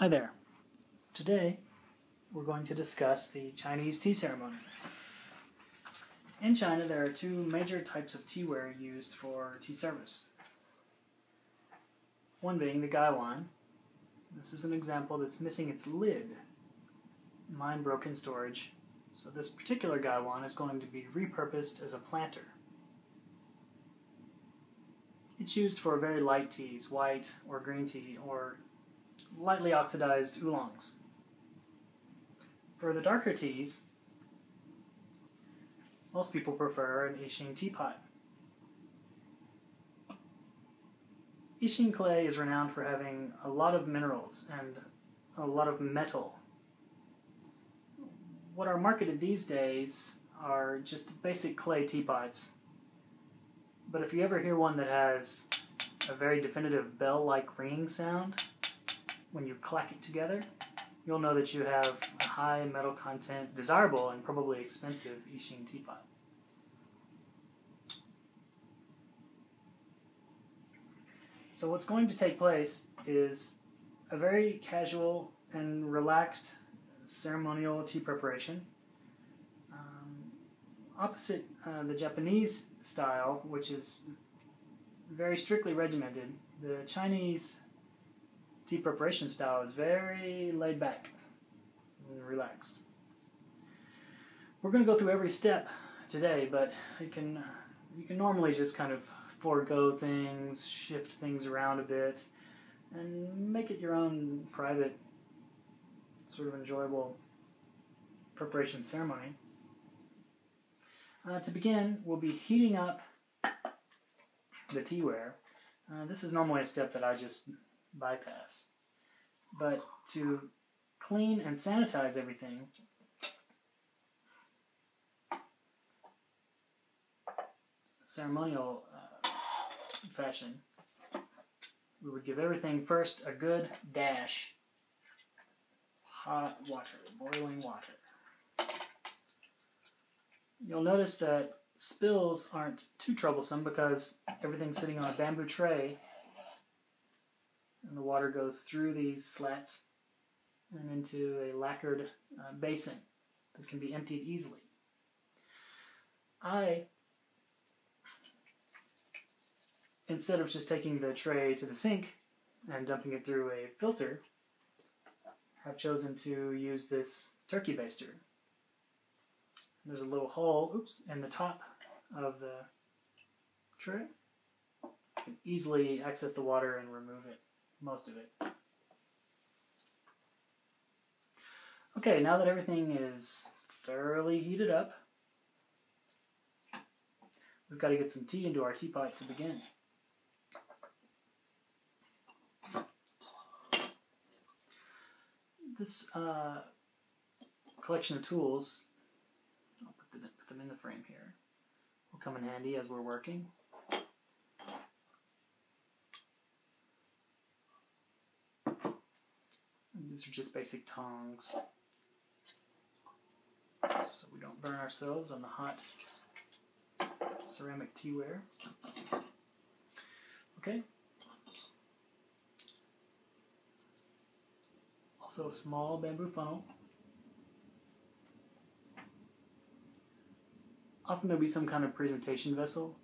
Hi there. Today we're going to discuss the Chinese tea ceremony. In China, there are two major types of teaware used for tea service. One being the gaiwan. This is an example that's missing its lid. Mine broke in storage, so this particular gaiwan is going to be repurposed as a planter. It's used for very light teas, white or green tea, or lightly oxidized oolongs. For the darker teas, most people prefer an Yixing teapot. Yixing clay is renowned for having a lot of minerals and a lot of metal. What are marketed these days are just basic clay teapots. But if you ever hear one that has a very definitive bell-like ringing sound when you clack it together, you'll know that you have a high metal content, desirable and probably expensive Yixing teapot. So what's going to take place is a very casual and relaxed ceremonial tea preparation. Um, opposite uh, the Japanese style, which is very strictly regimented, the Chinese tea preparation style is very laid back and relaxed. We're going to go through every step today, but you can you can normally just kind of forego things, shift things around a bit, and make it your own private, sort of enjoyable preparation ceremony. Uh, to begin, we'll be heating up the teaware. Uh, this is normally a step that I just bypass. But to clean and sanitize everything, ceremonial uh, fashion, we would give everything first a good dash hot water, boiling water. You'll notice that spills aren't too troublesome because everything's sitting on a bamboo tray and the water goes through these slats and into a lacquered uh, basin that can be emptied easily. I, instead of just taking the tray to the sink and dumping it through a filter, have chosen to use this turkey baster. There's a little hole, oops, in the top of the tray. You can easily access the water and remove it most of it. Okay, now that everything is thoroughly heated up, we've got to get some tea into our teapot to begin. This uh, collection of tools, I'll put them, put them in the frame here, will come in handy as we're working. These are just basic tongs. So we don't burn ourselves on the hot ceramic teaware. Okay. Also a small bamboo funnel. Often there'll be some kind of presentation vessel.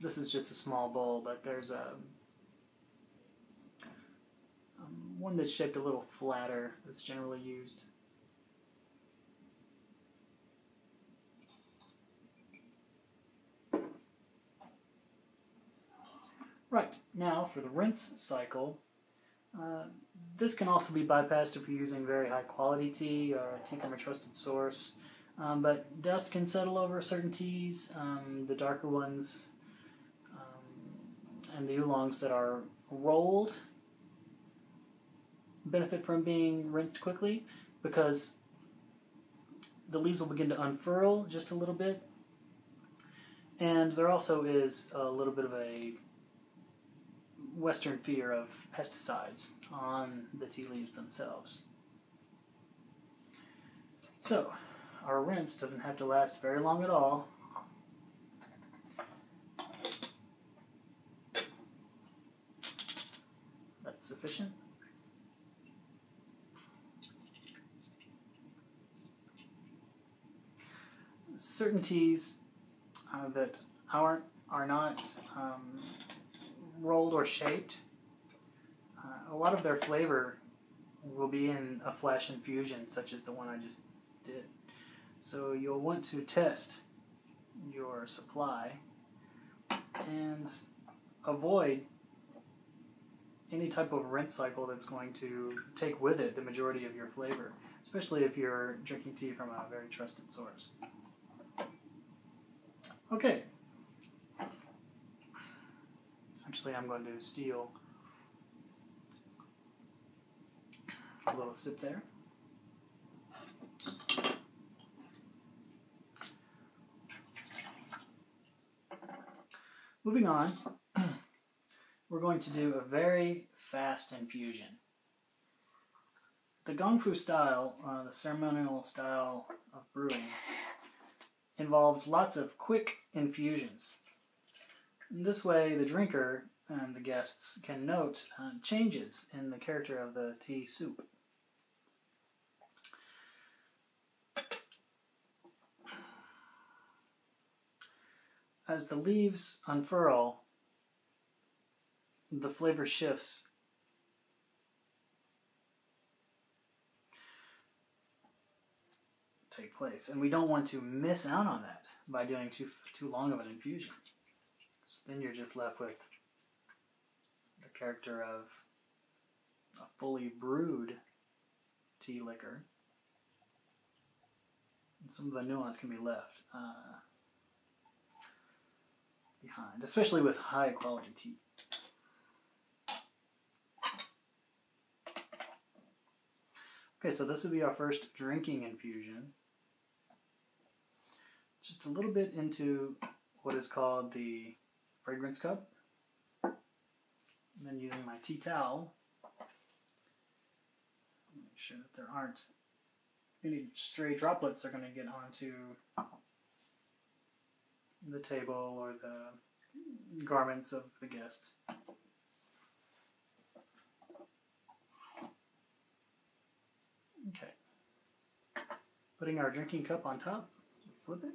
This is just a small bowl, but there's a one that's shaped a little flatter that's generally used. Right, now for the rinse cycle, uh, this can also be bypassed if you're using very high quality tea or tea from a trusted source. Um, but dust can settle over certain teas, um, the darker ones, um, and the oolongs that are rolled benefit from being rinsed quickly because the leaves will begin to unfurl just a little bit. And there also is a little bit of a Western fear of pesticides on the tea leaves themselves. So, our rinse doesn't have to last very long at all. That's sufficient. Certain teas uh, that aren't are not um, rolled or shaped, uh, a lot of their flavor will be in a flash infusion, such as the one I just did. So you'll want to test your supply and avoid any type of rinse cycle that's going to take with it the majority of your flavor, especially if you're drinking tea from a very trusted source. Okay. Actually, I'm going to steal a little sip there. Moving on, we're going to do a very fast infusion. The Gongfu style, uh, the ceremonial style of brewing, involves lots of quick infusions. In this way, the drinker and the guests can note uh, changes in the character of the tea soup. As the leaves unfurl, the flavor shifts. Take place, and we don't want to miss out on that by doing too too long of an infusion. So then you're just left with the character of a fully brewed tea liquor. And some of the nuance can be left. Uh, behind, especially with high quality tea. Okay, so this would be our first drinking infusion. Just a little bit into what is called the fragrance cup. And then using my tea towel, make sure that there aren't any stray droplets that are going to get onto the table or the garments of the guests. Okay. Putting our drinking cup on top, flip it.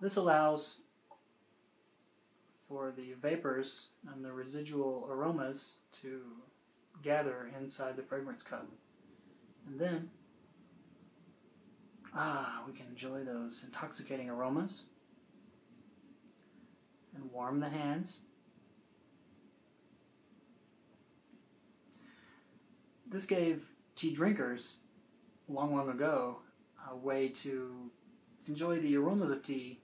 This allows for the vapors and the residual aromas to gather inside the fragrance cup. And then Ah, we can enjoy those intoxicating aromas and warm the hands. This gave tea drinkers, long, long ago, a way to enjoy the aromas of tea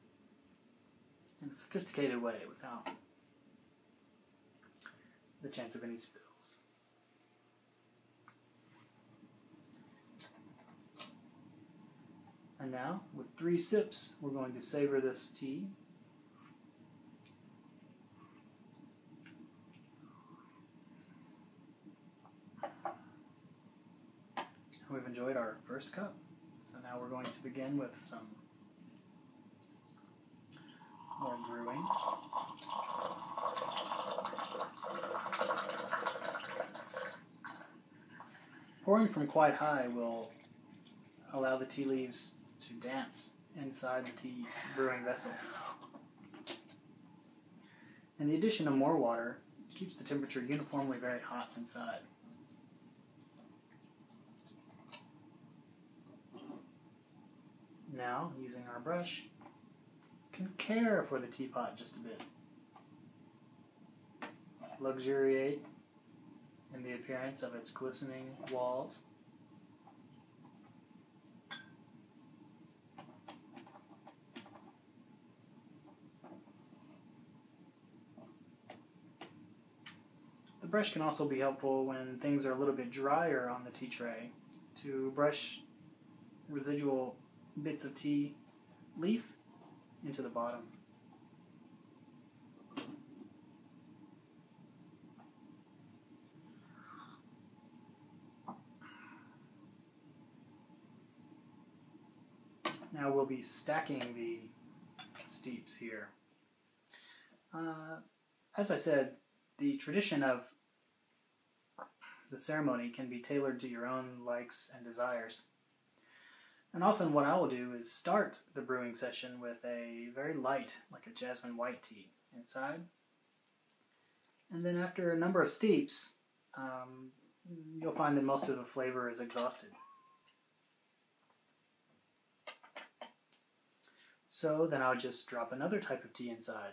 in a sophisticated way without the chance of any spills. And now, with three sips, we're going to savor this tea. We've enjoyed our first cup, so now we're going to begin with some brewing. Pouring from quite high will allow the tea leaves to dance inside the tea brewing vessel. And the addition of more water keeps the temperature uniformly very hot inside. Now, using our brush, can care for the teapot just a bit. Luxuriate in the appearance of its glistening walls. The brush can also be helpful when things are a little bit drier on the tea tray to brush residual bits of tea leaf into the bottom. Now we'll be stacking the steeps here. Uh, as I said, the tradition of the ceremony can be tailored to your own likes and desires. And often, what I will do is start the brewing session with a very light, like a jasmine white tea inside. And then, after a number of steeps, um, you'll find that most of the flavor is exhausted. So then I'll just drop another type of tea inside.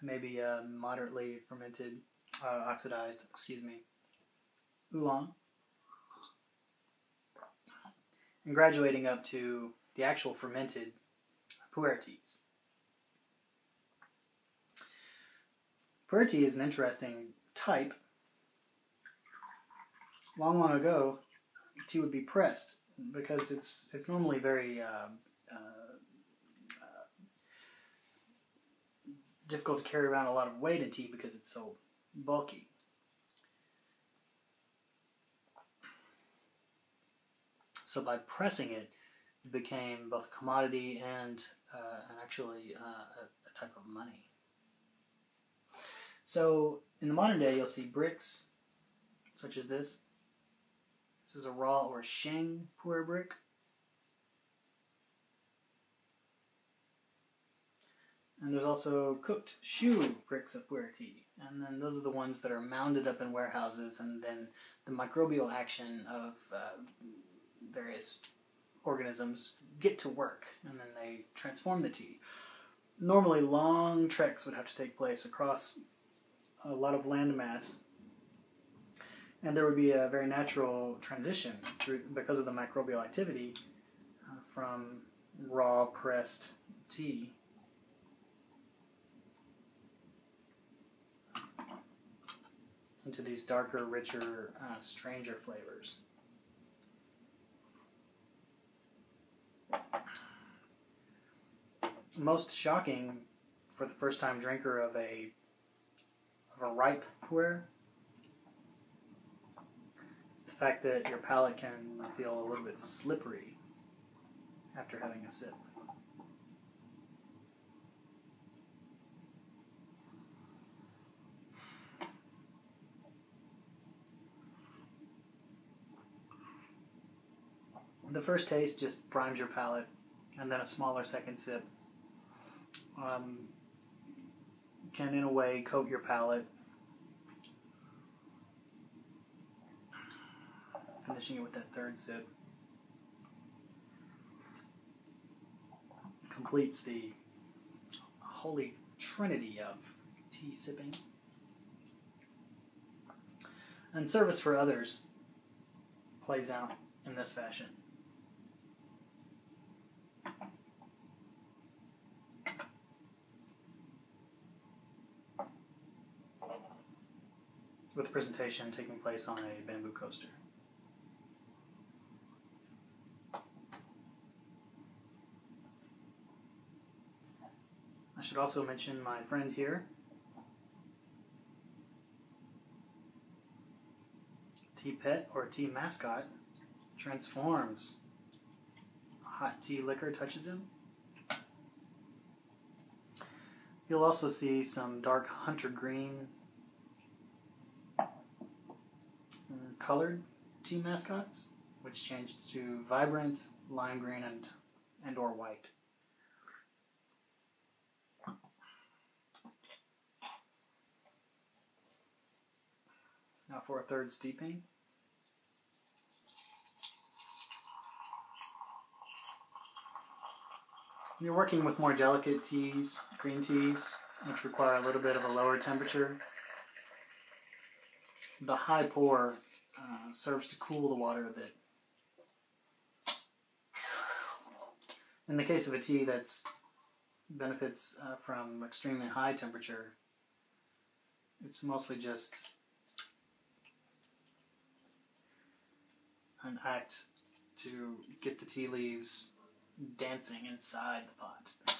Maybe a moderately fermented, uh, oxidized, excuse me, oolong. And graduating up to the actual fermented pu'er teas. Is an interesting type. Long, long ago, tea would be pressed because it's it's normally very uh, uh, uh, difficult to carry around a lot of weight in tea because it's so bulky. So by pressing it, it became both a commodity and, uh, and actually uh, a, a type of money. So in the modern day, you'll see bricks such as this. This is a raw or sheng pu'er brick. And there's also cooked shu bricks of pu'er tea. And then those are the ones that are mounded up in warehouses, and then the microbial action of uh, various organisms get to work, and then they transform the tea. Normally, long treks would have to take place across a lot of landmass, and there would be a very natural transition through, because of the microbial activity uh, from raw pressed tea into these darker, richer, uh, stranger flavors. Most shocking for the first time drinker of a of a ripe pu'er is the fact that your palate can feel a little bit slippery after having a sip. The first taste just primes your palate, and then a smaller second sip um, can, in a way, coat your palate, finishing it with that third sip. Completes the holy trinity of tea sipping. And service for others plays out in this fashion. With the presentation taking place on a bamboo coaster. I should also mention my friend here, Tea Pet or Tea Mascot, transforms. Hot tea liquor touches him. You'll also see some dark hunter green colored tea mascots, which changed to vibrant lime green and and or white. Now for a third steeping. You're working with more delicate teas, green teas, which require a little bit of a lower temperature. The high pour uh, serves to cool the water a bit. In the case of a tea that's benefits uh, from extremely high temperature, it's mostly just an act to get the tea leaves dancing inside the pot.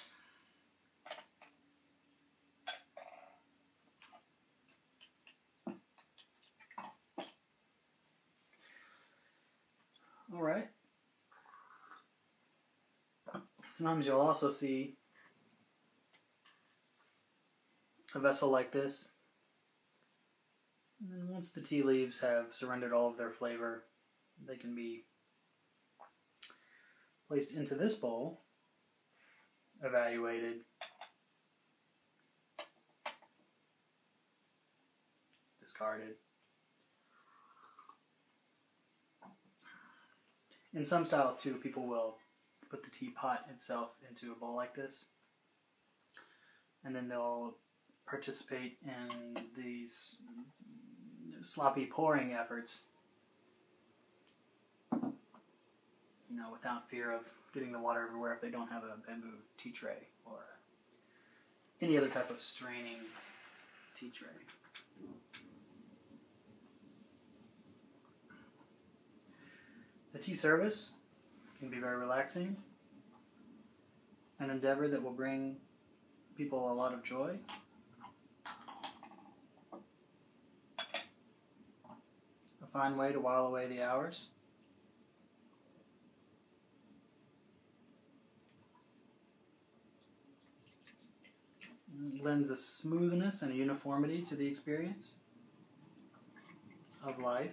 All right. Sometimes you'll also see a vessel like this. And once the tea leaves have surrendered all of their flavor, they can be placed into this bowl, evaluated, discarded. In some styles, too, people will put the teapot itself into a bowl like this, and then they'll participate in these sloppy pouring efforts, you know, without fear of getting the water everywhere if they don't have a bamboo tea tray or any other type of straining tea tray. The tea service can be very relaxing, an endeavor that will bring people a lot of joy. A fine way to while away the hours. lends a smoothness and a uniformity to the experience of life.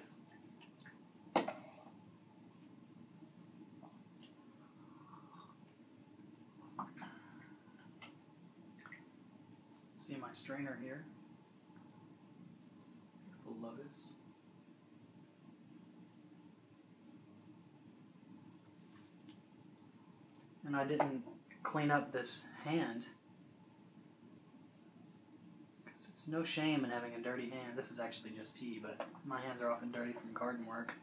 See my strainer here. Beautiful lotus. And I didn't clean up this hand. Because it's no shame in having a dirty hand. This is actually just tea, but my hands are often dirty from garden work.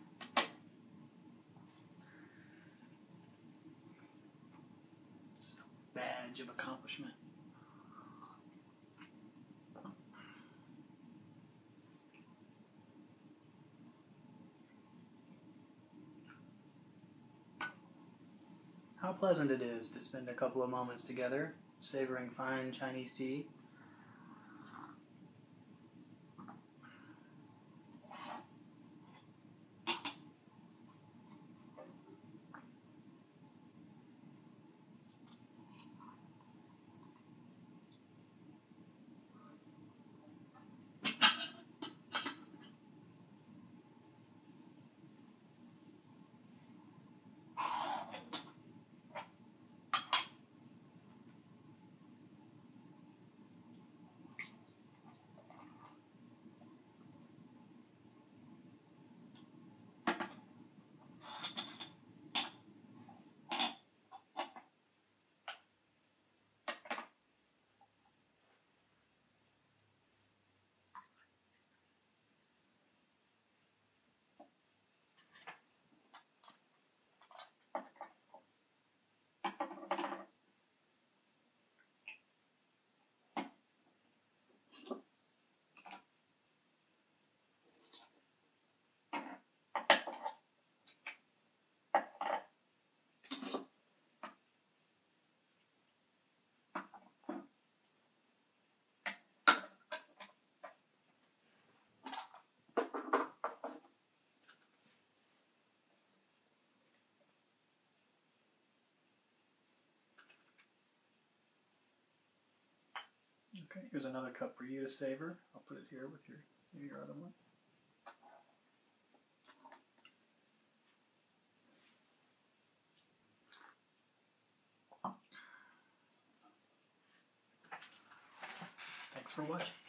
It's a badge of accomplishment. Pleasant it is to spend a couple of moments together, savoring fine Chinese tea. Okay, here's another cup for you to savor. I'll put it here with your your other one. Thanks for watching.